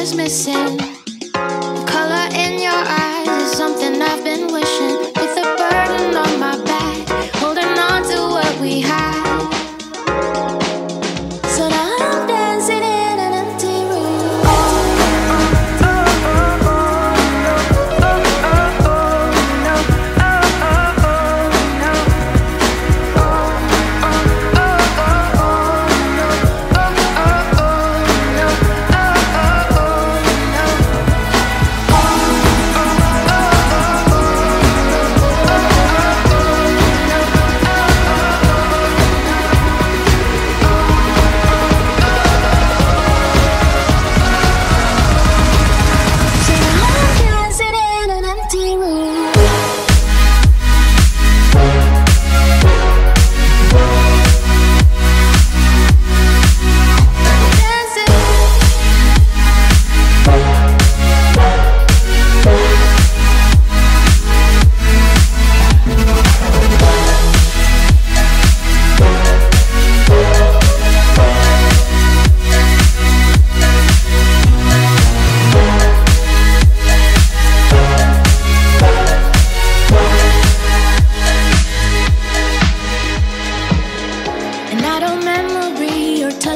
was missing.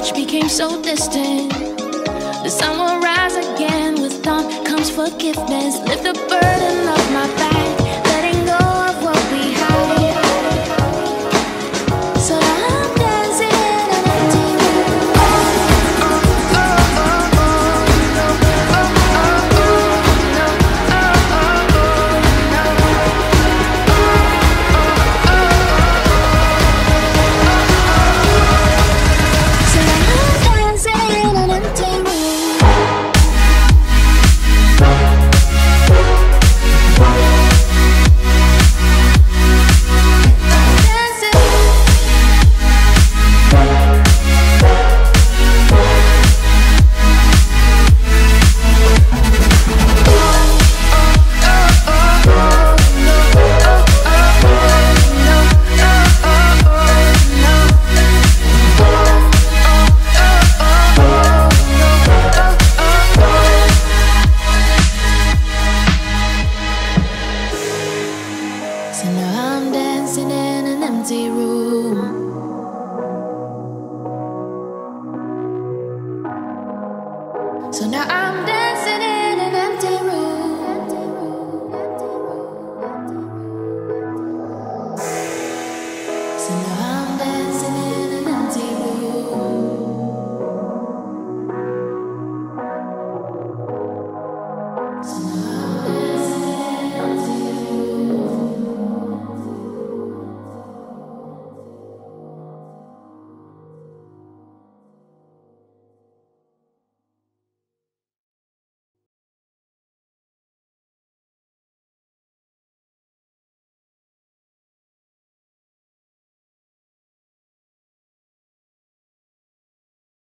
touch became so distant. The sun will rise again. With dawn comes forgiveness. Lift the empty room. So now I'm dancing in an empty room. So now